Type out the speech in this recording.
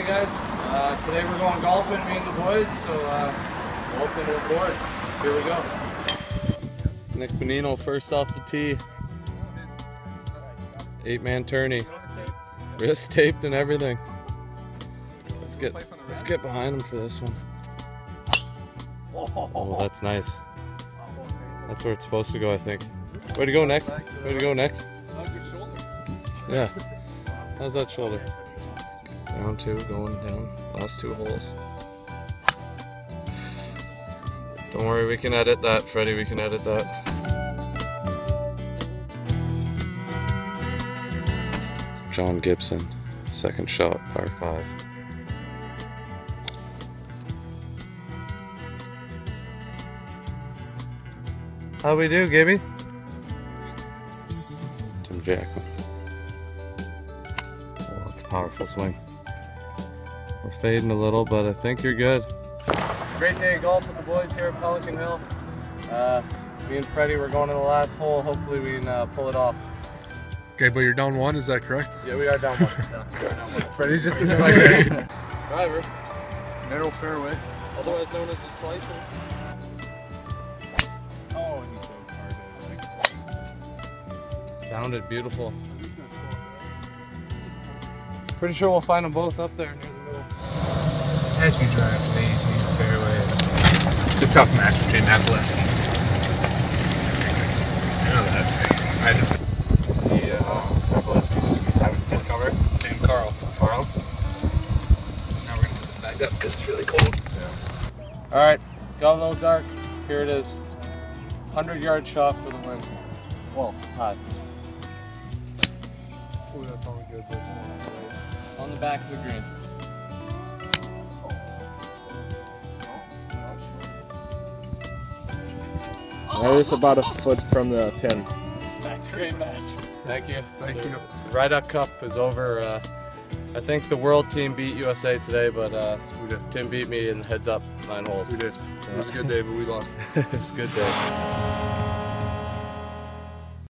guys. Uh, today we're going golfing, me and the boys, so uh, welcome aboard. Here we go. Nick Bonino first off the tee. Eight man tourney. Wrist taped and everything. Let's get let's get behind him for this one. Oh, that's nice. That's where it's supposed to go, I think. Way to go, Nick. Way to go, Nick. Yeah. How's that shoulder? Down two, going down. Last two holes. Don't worry, we can edit that, Freddie. We can edit that. John Gibson, second shot, par five. How we do, Gibby? Tim Jackman. Oh, that's a powerful swing. We're fading a little, but I think you're good. Great day of golf with the boys here at Pelican Hill. Uh, me and Freddie, we're going to the last hole. Hopefully we can uh, pull it off. Okay, but you're down one, is that correct? Yeah, we are down one. Yeah, down one. Freddie's just in there like that. Driver, Narrow fairway. otherwise known as a slicer. Oh, and he's so hard. Sounded beautiful. Pretty sure we'll find them both up there near the middle. As we drive to the 18th fairway. It's a tough match between Matt Beleskey. I know that. I know. See, uh, Beleskey's having good cover. Named Carl. Carl. Now we're gonna put this back up because it's really cold. All right, got a little dark. Here it is. 100 yard shot for the win. Well, hot. Oh, that's all good. On the back of the green. That is about a foot from the pin. That's a great match. Thank you. Thank you. Ryder Cup is over. Uh, I think the world team beat USA today, but uh, We did. Tim beat me in heads up nine holes. We did. It was a good day, but we lost. it's a good day.